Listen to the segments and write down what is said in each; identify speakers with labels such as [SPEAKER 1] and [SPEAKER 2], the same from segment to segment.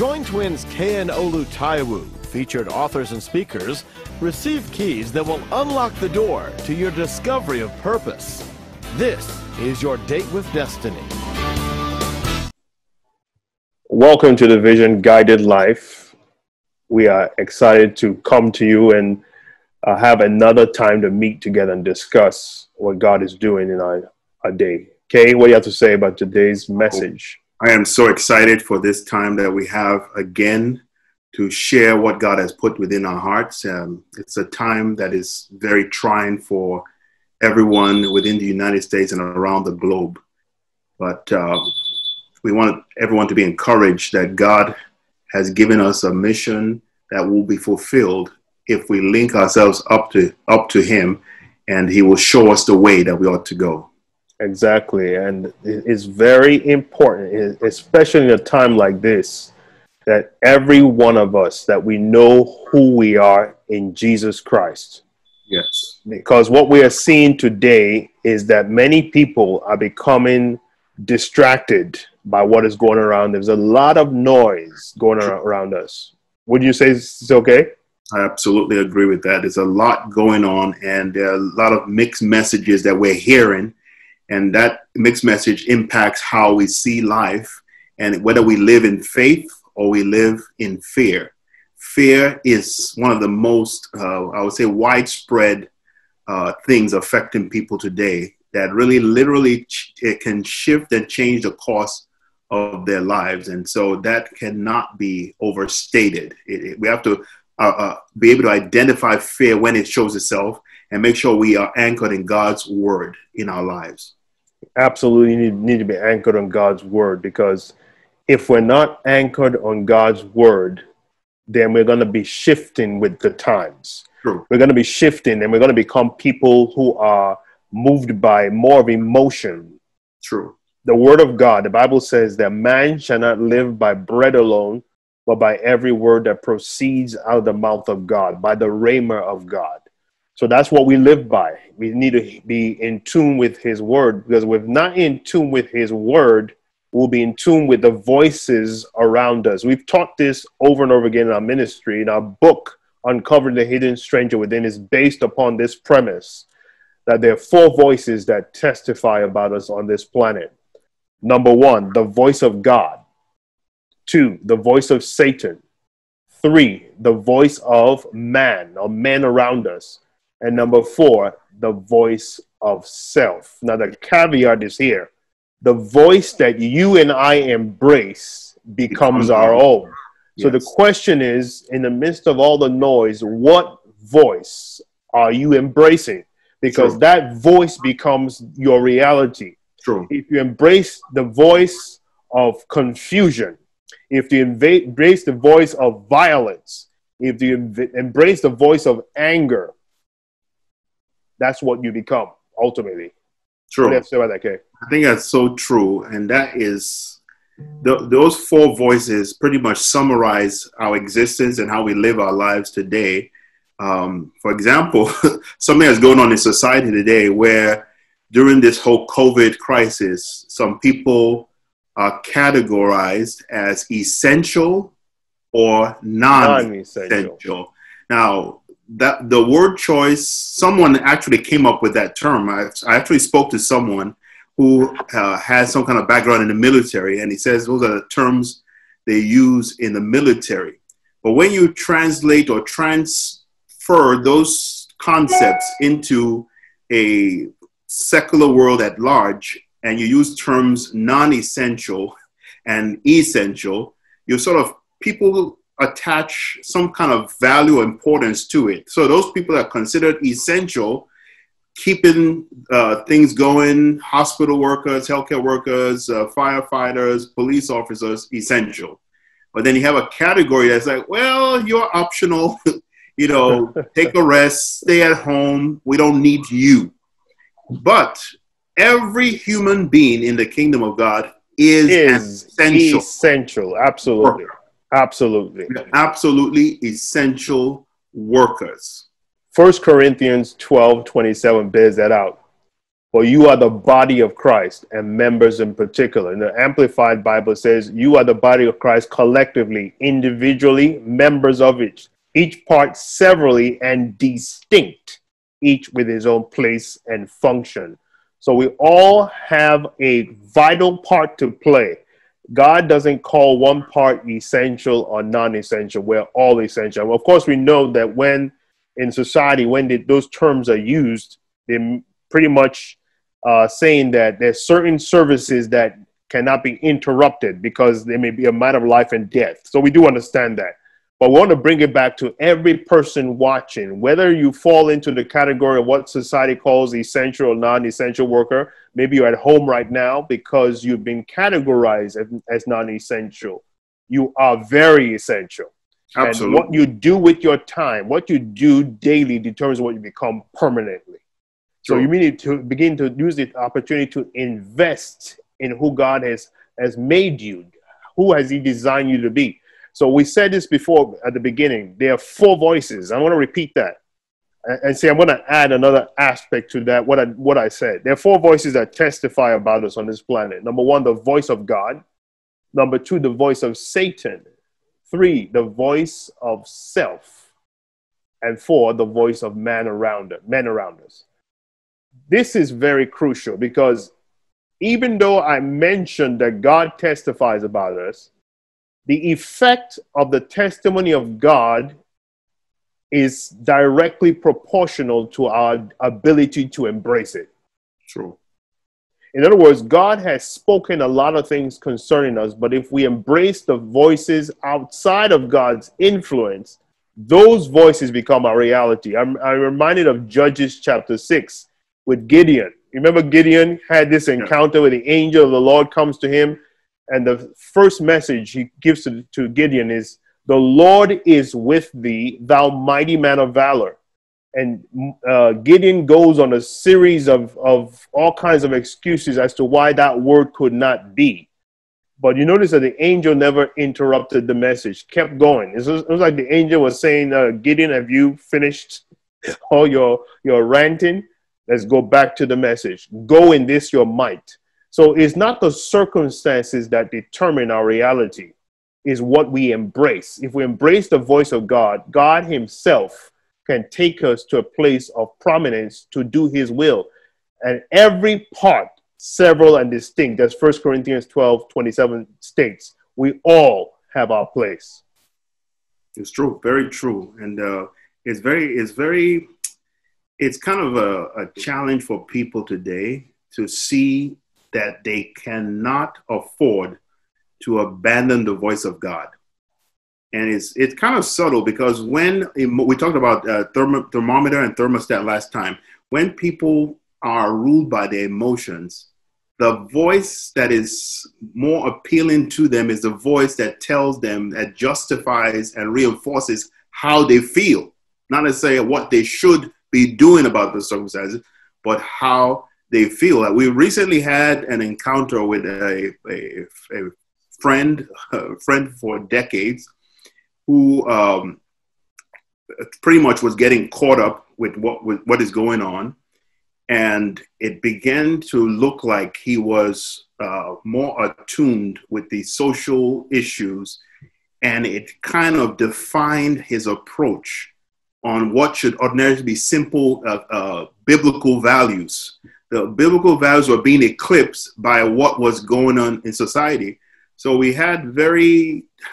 [SPEAKER 1] Join twins Kay and Olu Taiwo, featured authors and speakers, receive keys that will unlock the door to your discovery of purpose. This is your date with destiny.
[SPEAKER 2] Welcome to the Vision Guided Life. We are excited to come to you and uh, have another time to meet together and discuss what God is doing in our, our day. Kay, what do you have to say about today's message?
[SPEAKER 3] I am so excited for this time that we have again to share what God has put within our hearts. Um, it's a time that is very trying for everyone within the United States and around the globe. But uh, we want everyone to be encouraged that God has given us a mission that will be fulfilled if we link ourselves up to up to Him, and He will show us the way that we ought to go.
[SPEAKER 2] Exactly. And it's very important, especially in a time like this, that every one of us, that we know who we are in Jesus Christ.
[SPEAKER 3] Yes.
[SPEAKER 2] Because what we are seeing today is that many people are becoming distracted by what is going around. There's a lot of noise going around us. Would you say it's okay?
[SPEAKER 3] I absolutely agree with that. There's a lot going on, and there are a lot of mixed messages that we're hearing and that mixed message impacts how we see life and whether we live in faith or we live in fear. Fear is one of the most, uh, I would say, widespread uh, things affecting people today that really literally ch- it can shift and change the course of their lives. And so that cannot be overstated. It, it, we have to uh, uh be able to identify fear when it shows itself and make sure we are anchored in God's word in our lives
[SPEAKER 2] absolutely need, need to be anchored on God's word because if we're not anchored on God's word, then we're going to be shifting with the times.
[SPEAKER 3] True.
[SPEAKER 2] We're going to be shifting and we're going to become people who are moved by more of emotion.
[SPEAKER 3] True.
[SPEAKER 2] The word of God, the Bible says that man shall not live by bread alone, but by every word that proceeds out of the mouth of God, by the rhema of God. So that's what we live by. We need to be in tune with His Word because if we're not in tune with His Word, we'll be in tune with the voices around us. We've taught this over and over again in our ministry. In our book, Uncovering the Hidden Stranger Within, is based upon this premise that there are four voices that testify about us on this planet. Number one, the voice of God. Two, the voice of Satan. Three, the voice of man or men around us. And number four, the voice of self. Now, the caveat is here the voice that you and I embrace becomes our own. So yes. the question is in the midst of all the noise, what voice are you embracing? Because True. that voice becomes your reality.
[SPEAKER 3] True.
[SPEAKER 2] If you embrace the voice of confusion, if you embrace the voice of violence, if you embrace the voice of anger, that's what you become ultimately.
[SPEAKER 3] True.
[SPEAKER 2] What do you say about that, Kay?
[SPEAKER 3] I think that's so true, and that is the, those four voices pretty much summarize our existence and how we live our lives today. Um, for example, something that's going on in society today where during this whole COVID crisis, some people are categorized as essential or non essential. Now, that the word choice, someone actually came up with that term. I, I actually spoke to someone who uh, has some kind of background in the military, and he says those are the terms they use in the military. But when you translate or transfer those concepts into a secular world at large, and you use terms non essential and essential, you sort of people attach some kind of value or importance to it. So those people are considered essential, keeping uh, things going, hospital workers, healthcare workers, uh, firefighters, police officers, essential. But then you have a category that's like, well, you're optional. you know, take a rest, stay at home. We don't need you. But every human being in the kingdom of God is, is essential.
[SPEAKER 2] Essential, absolutely. Worker. Absolutely.
[SPEAKER 3] absolutely essential workers.
[SPEAKER 2] First Corinthians 12 27 bears that out. but you are the body of Christ and members in particular. And the Amplified Bible says you are the body of Christ collectively, individually, members of it, each part severally and distinct, each with his own place and function. So we all have a vital part to play. God doesn't call one part essential or non essential. We're all essential. Well, of course, we know that when in society, when those terms are used, they're pretty much uh, saying that there's certain services that cannot be interrupted because they may be a matter of life and death. So we do understand that. But we want to bring it back to every person watching, whether you fall into the category of what society calls essential or non essential worker. Maybe you're at home right now because you've been categorized as non essential. You are very essential. Absolutely. And what you do with your time, what you do daily, determines what you become permanently. So you need to begin to use the opportunity to invest in who God has, has made you. Who has He designed you to be? So we said this before at the beginning. There are four voices. I want to repeat that and, say I'm going to add another aspect to that. What I what I said. There are four voices that testify about us on this planet. Number one, the voice of God. Number two, the voice of Satan. Three, the voice of self. And four, the voice of man around men around us this is very crucial because even though I mentioned that God testifies about us, the effect of the testimony of God is directly proportional to our ability to embrace it.
[SPEAKER 3] True.
[SPEAKER 2] In other words, God has spoken a lot of things concerning us, but if we embrace the voices outside of God's influence, those voices become our reality. I'm, I'm reminded of Judges chapter 6 with Gideon. Remember, Gideon had this encounter where the angel of the Lord comes to him, and the first message he gives to, to Gideon is, The Lord is with thee, thou mighty man of valor. And uh, Gideon goes on a series of, of all kinds of excuses as to why that word could not be. But you notice that the angel never interrupted the message, kept going. It was, it was like the angel was saying, uh, Gideon, have you finished all your, your ranting? Let's go back to the message. Go in this your might. So it's not the circumstances that determine our reality, is what we embrace. If we embrace the voice of God, God Himself can take us to a place of prominence to do His will. And every part, several and distinct, as 1 Corinthians 12 27 states, we all have our place.
[SPEAKER 3] It's true, very true. And uh, it's very, it's very it's kind of a, a challenge for people today to see that they cannot afford to abandon the voice of God. And it's, it's kind of subtle because when we talked about uh, therm- thermometer and thermostat last time, when people are ruled by their emotions, the voice that is more appealing to them is the voice that tells them, that justifies and reinforces how they feel, not necessarily what they should be doing about the circumstances, but how they feel. That. We recently had an encounter with a, a, a friend, a friend for decades, who um, pretty much was getting caught up with what with what is going on, and it began to look like he was uh, more attuned with the social issues, and it kind of defined his approach on what should ordinarily be simple uh, uh, biblical values. The biblical values were being eclipsed by what was going on in society. So we had very,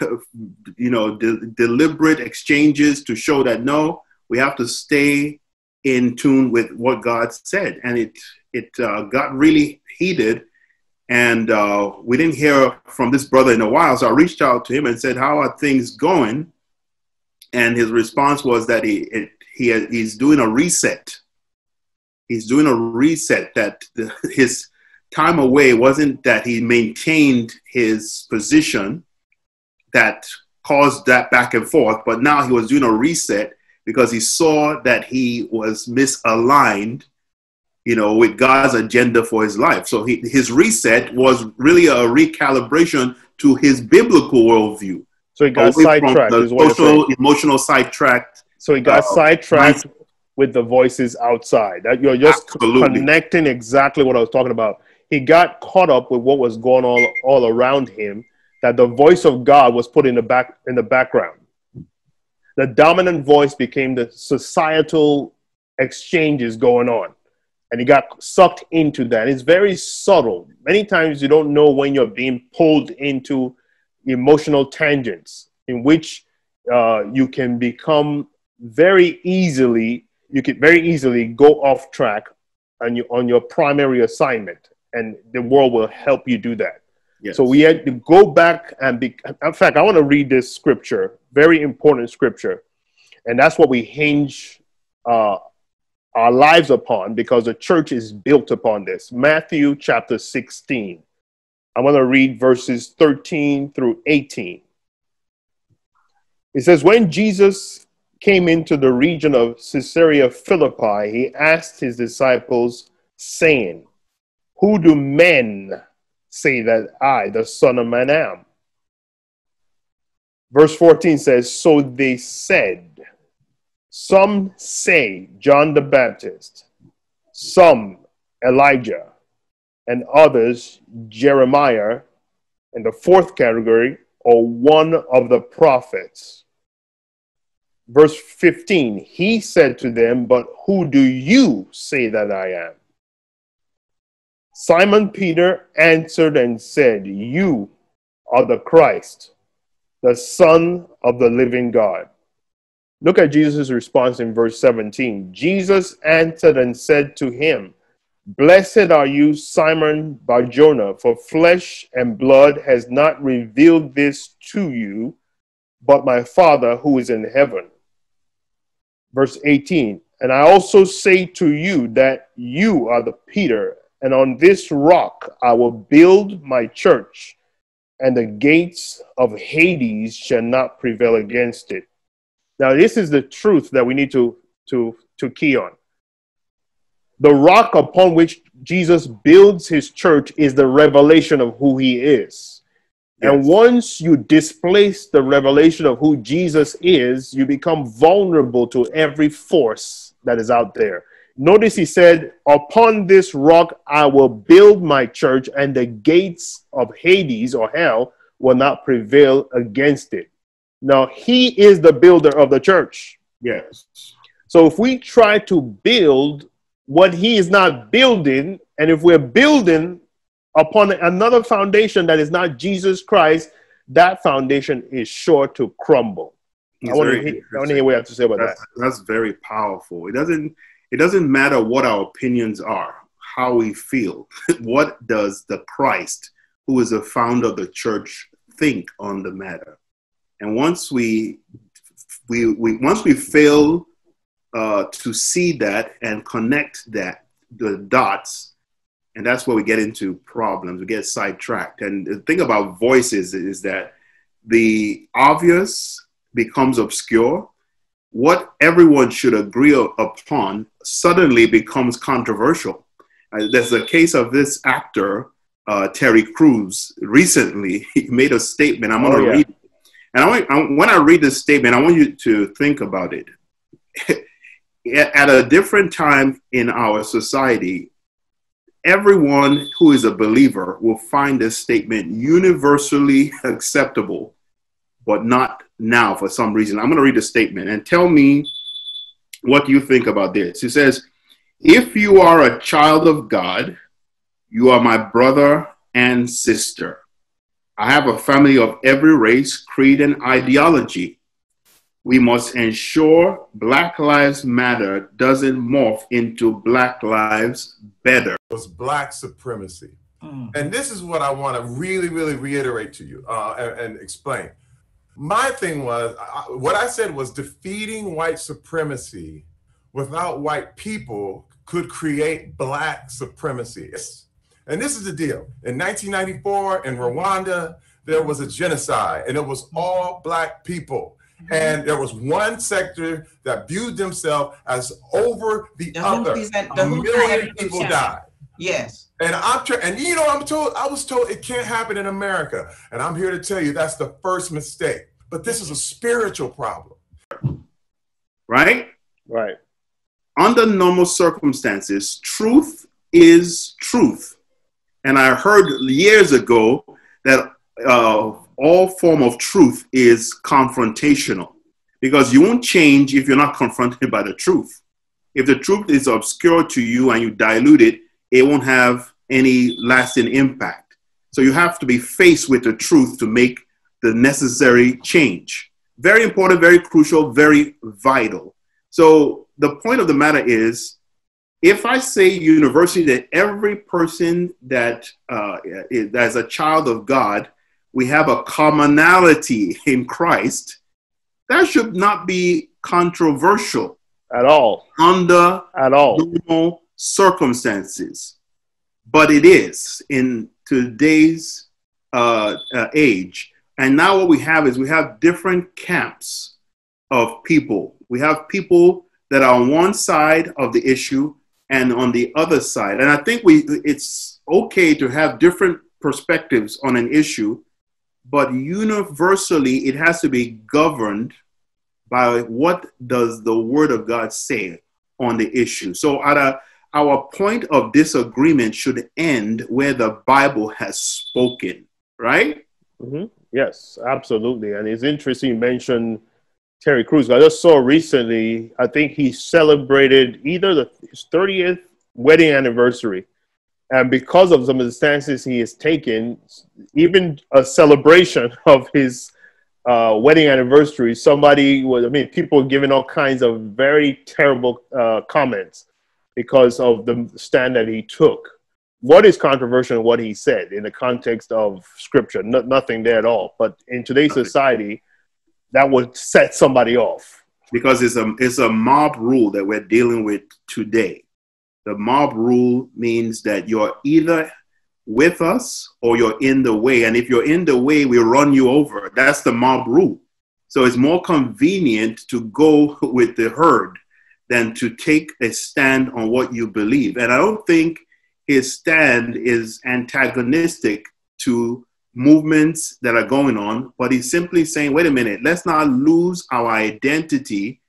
[SPEAKER 3] you know, de- deliberate exchanges to show that no, we have to stay in tune with what God said, and it it uh, got really heated, and uh, we didn't hear from this brother in a while. So I reached out to him and said, "How are things going?" and his response was that he he he's doing a reset. He's doing a reset. That the, his time away wasn't that he maintained his position that caused that back and forth, but now he was doing a reset because he saw that he was misaligned, you know, with God's agenda for his life. So he, his reset was really a recalibration to his biblical worldview
[SPEAKER 2] so he got sidetracked.
[SPEAKER 3] Social, emotional sidetracked.
[SPEAKER 2] So he got uh, sidetracked with the voices outside. That you're just
[SPEAKER 3] Absolutely.
[SPEAKER 2] connecting exactly what I was talking about. He got caught up with what was going on all around him. That the voice of God was put in the back in the background. The dominant voice became the societal exchanges going on, and he got sucked into that. It's very subtle. Many times you don't know when you're being pulled into emotional tangents in which uh, you can become very easily you could very easily go off track on your on your primary assignment and the world will help you do that.
[SPEAKER 3] Yes.
[SPEAKER 2] so we had to go back and be in fact i want to read this scripture very important scripture and that's what we hinge uh, our lives upon because the church is built upon this. Matthew chapter 16 i'm going to read verses 13 through 18 it says, When Jesus came into the region of Caesarea Philippi, he asked his disciples, saying, Who do men say that I, the Son of Man, am? Verse 14 says, So they said, Some say John the Baptist, some Elijah, and others Jeremiah, and the fourth category, or one of the prophets. Verse 15, he said to them, But who do you say that I am? Simon Peter answered and said, You are the Christ, the Son of the living God. Look at Jesus' response in verse 17. Jesus answered and said to him, Blessed are you, Simon Barjona, for flesh and blood has not revealed this to you, but my Father who is in heaven. Verse 18, and I also say to you that you are the Peter, and on this rock I will build my church, and the gates of Hades shall not prevail against it. Now, this is the truth that we need to, to, to key on the rock upon which Jesus builds his church is the revelation of who he is. And once you displace the revelation of who Jesus is, you become vulnerable to every force that is out there. Notice he said, Upon this rock I will build my church, and the gates of Hades or hell will not prevail against it. Now, he is the builder of the church.
[SPEAKER 3] Yes.
[SPEAKER 2] So if we try to build what he is not building, and if we're building upon another foundation that is not Jesus Christ, that foundation is sure to crumble. I want to hear, I want to hear what you have to say about that.
[SPEAKER 3] that's, that's very powerful. It doesn't it doesn't matter what our opinions are, how we feel. what does the Christ, who is the founder of the church, think on the matter? And once we we, we once we fail uh, to see that and connect that the dots, and that's where we get into problems. We get sidetracked. And the thing about voices is that the obvious becomes obscure what everyone should agree upon suddenly becomes controversial. Uh, there's a case of this actor, uh, Terry Crews, recently. He made a statement. I'm going to
[SPEAKER 2] Oh, yeah.
[SPEAKER 3] read it. And I want, I, when I read this statement, I want you to think about it. At a different time in our society, everyone who is a believer will find this statement universally acceptable, but not now for some reason. I'm going to read the statement and tell me what you think about this. It says, If you are a child of God, you are my brother and sister. I have a family of every race, creed, and ideology. We must ensure Black Lives Matter doesn't morph into Black Lives Better.
[SPEAKER 4] was black supremacy.
[SPEAKER 5] Mm.
[SPEAKER 4] And this is what I want to really, really reiterate to you uh, and, and explain. My thing was, I, what I said was defeating white supremacy without white people could create black supremacy. And this is the deal. In 1994 in Rwanda, there was a genocide and it was all black people. And there was one sector that viewed themselves as over the,
[SPEAKER 5] The
[SPEAKER 4] other.
[SPEAKER 5] Hutus the
[SPEAKER 4] A million people died.
[SPEAKER 5] Yes.
[SPEAKER 4] And I'm trying, and you know, I'm told, I was told it can't happen in America. And I'm here to tell you that's the first mistake. But this is a spiritual problem.
[SPEAKER 3] Right?
[SPEAKER 2] Right.
[SPEAKER 3] under normal circumstances, truth is truth. And I heard years ago that uh, all form of truth is confrontational because you won't change if you're not confronted by the truth. If the truth is obscure to you and you dilute it, it won't have any lasting impact. So you have to be faced with the truth to make the necessary change. Very important, very crucial, very vital. So the point of the matter is if I say university that every person that uh, is, as a child of God, we have a commonality in Christ, that should not be controversial
[SPEAKER 2] at all
[SPEAKER 3] under
[SPEAKER 2] at all
[SPEAKER 3] normal circumstances. But it is in today's uh, uh, age. And now what we have is we have different camps of people. We have people that are on one side of the issue and on the other side. And I think we it's okay to have different perspectives on an issue, but universally it has to be governed by what does the word of God say on the issue. So at a, our point of disagreement should end where the Bible has spoken, right?
[SPEAKER 2] Mm-hmm. Yes, absolutely. And it's interesting you mentioned Terry Crews. I just saw recently, I think he celebrated either the, his 30th wedding anniversary. And because of some of the stances he has taken, even a celebration of his uh, wedding anniversary, somebody was, I mean, people were giving all kinds of very terrible uh, comments because of the stand that he took. What is controversial in what he said in the context of scripture? No, nothing there at all. But in today's society, that would set somebody off.
[SPEAKER 3] Because it's a, it's a mob rule that we're dealing with today. The mob rule means that you're either with us or you're in the way. And if you're in the way, we run you over. That's the mob rule. So it's more convenient to go with the herd than to take a stand on what you believe. And I don't think his stand is antagonistic to movements that are going on, but he's simply saying, wait a minute, let's not lose our identity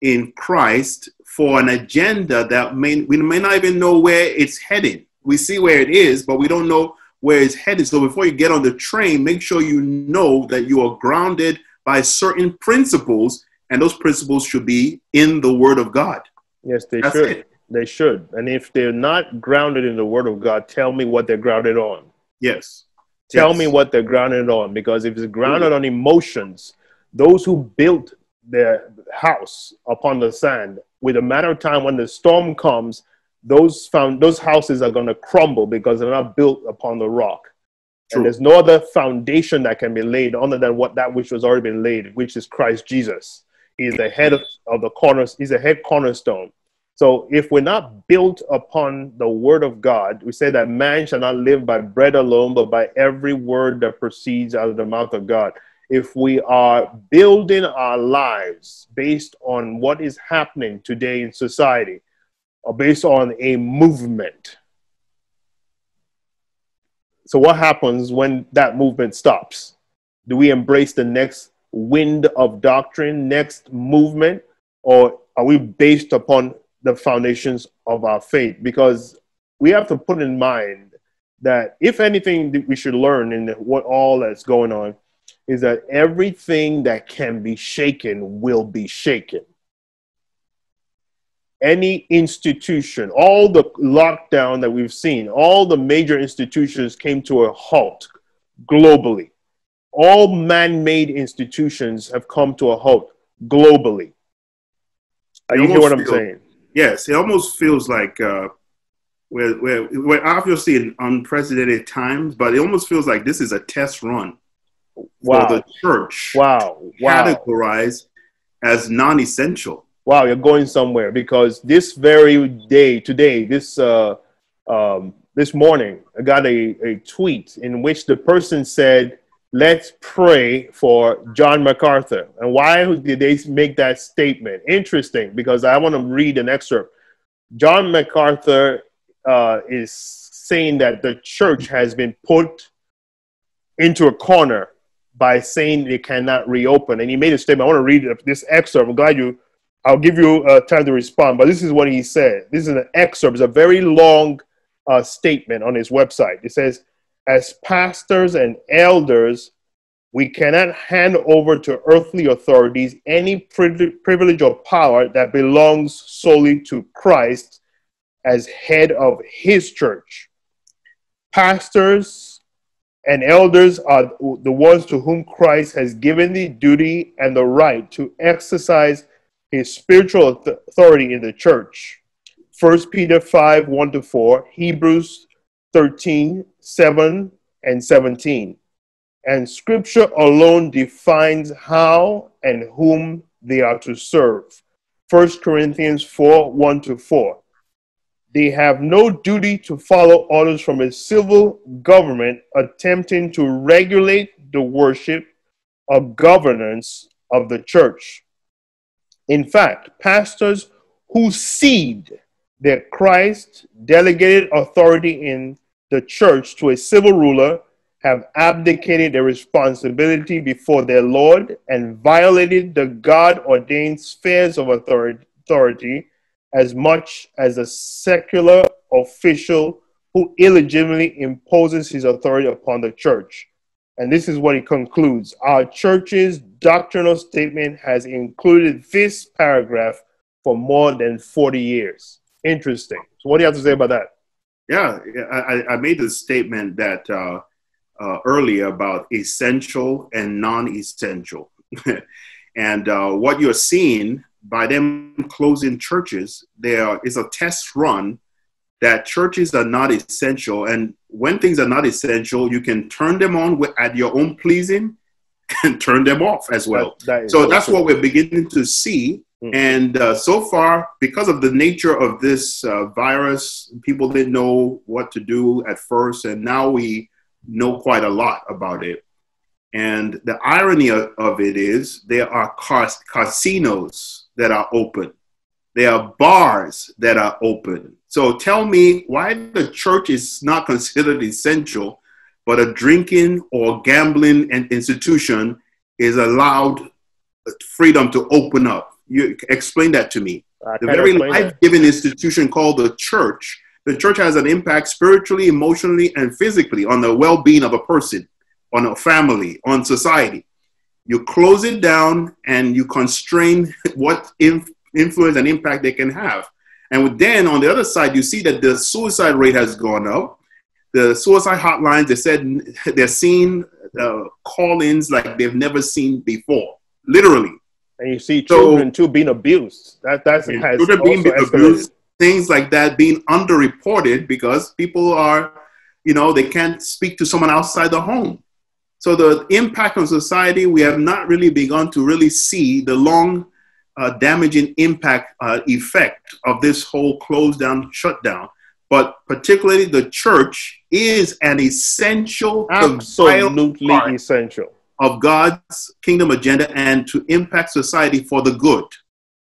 [SPEAKER 3] in Christ for an agenda that may, we may not even know where it's heading. We see where it is, but we don't know where it's headed. So before you get on the train, make sure you know that you are grounded by certain principles, and those principles should be in the Word of God.
[SPEAKER 2] Yes, they That's should. It. They should. And if they're not grounded in the Word of God, tell me what they're grounded on.
[SPEAKER 3] Yes.
[SPEAKER 2] Tell yes. me what they're grounded on, because if it's grounded on emotions, those who built their house upon the sand, with a matter of time when the storm comes, those found those houses are going to crumble because they're not built upon the rock. True. And there's no other foundation that can be laid other than what that which was already been laid, which is Christ Jesus. He's the head of, of the corners. He's the head cornerstone. So if we're not built upon the word of God, we say that man shall not live by bread alone, but by every word that proceeds out of the mouth of God. If we are building our lives based on what is happening today in society, or based on a movement, so what happens when that movement stops? Do we embrace the next wind of doctrine, next movement, or are we based upon the foundations of our faith because we have to put in mind that if anything we should learn in what all that's going on is that everything that can be shaken will be shaken. Any institution all the lockdown that we've seen all the major institutions came to a halt globally. All man-made institutions have come to a halt globally. Are you hear what i'm saying?
[SPEAKER 3] Yes, it almost feels like uh, we're, we're, we're obviously in unprecedented times, but it almost feels like this is a test run wow. for the church.
[SPEAKER 2] Wow.
[SPEAKER 3] wow. Categorized as non essential.
[SPEAKER 2] Wow, you're going somewhere because this very day, today, this uh, um, this morning, I got a, a tweet in which the person said, let's pray for John MacArthur. And why did they make that statement? Interesting, because I want to read an excerpt. John MacArthur uh, is saying that the church has been put into a corner by saying they cannot reopen. And he made a statement. I want to read this excerpt. I'm glad you I'll give you uh, time to respond, but this is what he said. This is an excerpt. It's a very long uh, statement on his website. It says, as pastors and elders, we cannot hand over to earthly authorities any privilege or power that belongs solely to Christ as head of his church. Pastors and elders are the ones to whom Christ has given the duty and the right to exercise his spiritual authority in the church. 1 Peter 5 1 to 4, Hebrews 13 7 and 17. And scripture alone defines how and whom they are to serve. 1 Corinthians 4 1 to 4. They have no duty to follow orders from a civil government attempting to regulate the worship or governance of the church. In fact, pastors who cede their Christ delegated authority in the church to a civil ruler have abdicated their responsibility before their Lord and violated the God ordained spheres of authority as much as a secular official who illegitimately imposes his authority upon the church. And this is what he concludes Our church's doctrinal statement has included this paragraph for more than 40 years. Interesting. So, what do you have to say about that?
[SPEAKER 3] Yeah, I, I made the statement that uh, uh, earlier about essential and non essential. and uh, what you're seeing by them closing churches, there is a test run that churches are not essential. And when things are not essential, you can turn them on at your own pleasing and turn them off as well. That, that so that's true. what we're beginning to see. Mm-hmm. And uh, so far, because of the nature of this uh, virus, people didn't know what to do at first. And now we know quite a lot about it. And the irony of, of it is there are cas- casinos that are open. There are bars that are open. So tell me why the church is not considered essential, but a drinking or gambling institution is allowed freedom to open up. You explain that to me. the very life-giving institution called the church the church has an impact spiritually, emotionally, and physically on the well being of a person, on a family, on society. You close it down and you constrain what inf- influence and impact they can have. And then on the other side, you see that the suicide rate has gone up. The suicide hotlines, they said they're seeing uh, call ins like they've never seen before, literally.
[SPEAKER 2] And you see children so, too being abused. That that's has children being abused
[SPEAKER 3] things like that being underreported because people are, you know, they can't speak to someone outside the home. So the impact on society, we have not really begun to really see the long uh, damaging impact uh, effect of this whole closed down, shutdown. But particularly the church is an essential,
[SPEAKER 2] absolutely essential
[SPEAKER 3] of God's kingdom agenda and to impact society for the good.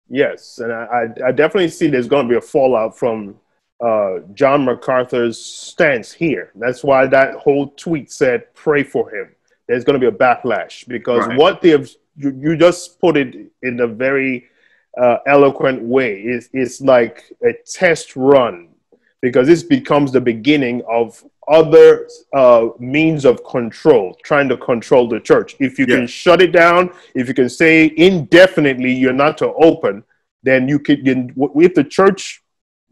[SPEAKER 2] Yes, and I, I definitely see there's going to be a fallout from uh, John MacArthur's stance here. That's why that whole tweet said, pray for him. There's going to be a backlash because right. what they have, you, you, just put it in a very uh, eloquent way. It's, it's like a test run because this becomes the beginning of other uh, means of control, trying to control the church. If you yeah. can shut it down, if you can say indefinitely you're not to open, then you could. You, if the church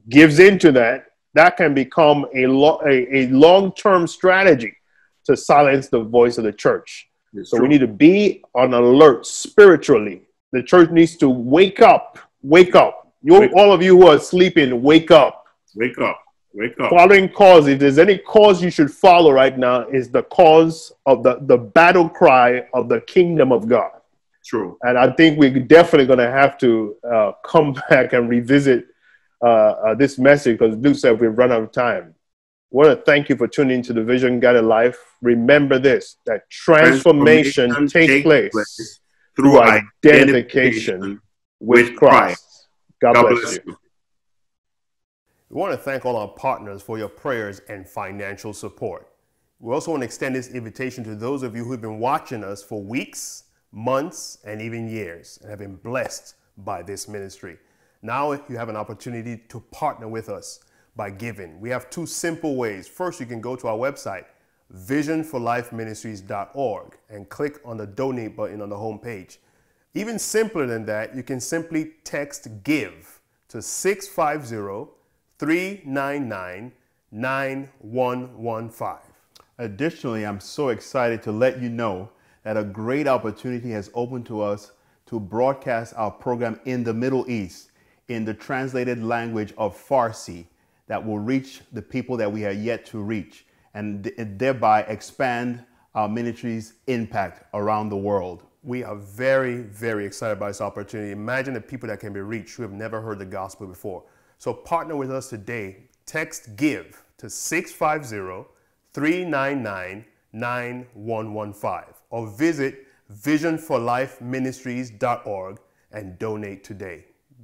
[SPEAKER 2] gives into that, that can become a, lo- a, a long-term strategy to silence the voice of the church. It's so true. we need to be on alert spiritually. The church needs to wake up. Wake up. You, wake all of you who are sleeping, wake up.
[SPEAKER 3] Wake up Wake up.
[SPEAKER 2] Following cause, if there's any cause you should follow right now, is the cause of the, the battle cry of the kingdom of God.
[SPEAKER 3] True.
[SPEAKER 2] And I think we're definitely going to have to uh, come back and revisit Uh, uh, this message because Luke said we've run out of time. I want to thank you for tuning into the Vision Guided Life. Remember this that transformation, transformation takes place, place through identification with Christ. God, God bless, bless you. you. We want to thank all our partners for your prayers and financial support. We also want to extend this invitation to those of you who've been watching us for weeks, months, and even years and have been blessed by this ministry. Now you have an opportunity to partner with us by giving. We have two simple ways. First, you can go to our website, visionforlifeministries.org, and click on the donate button on the home page. Even simpler than that, you can simply text GIVE to 650 399 9115.
[SPEAKER 3] Additionally, I'm so excited to let you know that a great opportunity has opened to us to broadcast our program in the Middle East in the translated language of Farsi that will reach the people that we are yet to reach and thereby expand our ministry's impact around the world.
[SPEAKER 2] We are very, very excited about this opportunity. Imagine the people that can be reached who have never heard the gospel before. So partner with us today. Text GIVE to 650 399 9115 or visit visionforlifeministries.org and donate today.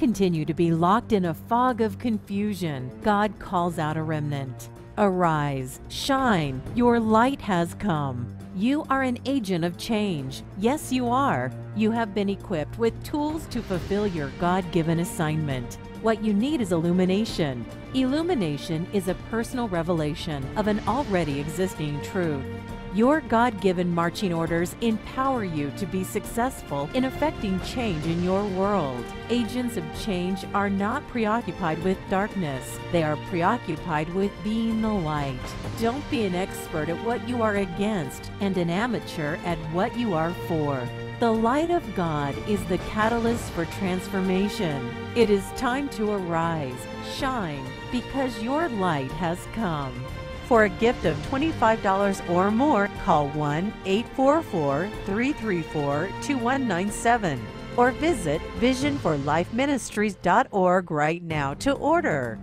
[SPEAKER 6] Continue to be locked in a fog of confusion, God calls out a remnant. Arise, shine, your light has come. You are an agent of change. Yes, you are. You have been equipped with tools to fulfill your God given assignment. What you need is illumination. Illumination is a personal revelation of an already existing truth. Your God given marching orders empower you to be successful in effecting change in your world. Agents of change are not preoccupied with darkness, they are preoccupied with being the light. Don't be an expert at what you are against and an amateur at what you are for. The light of God is the catalyst for transformation. It is time to arise, shine, because your light has come. For a gift of $25 or more, call 1 844 334 2197 or visit visionforlifeministries.org right now to order.